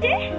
姐。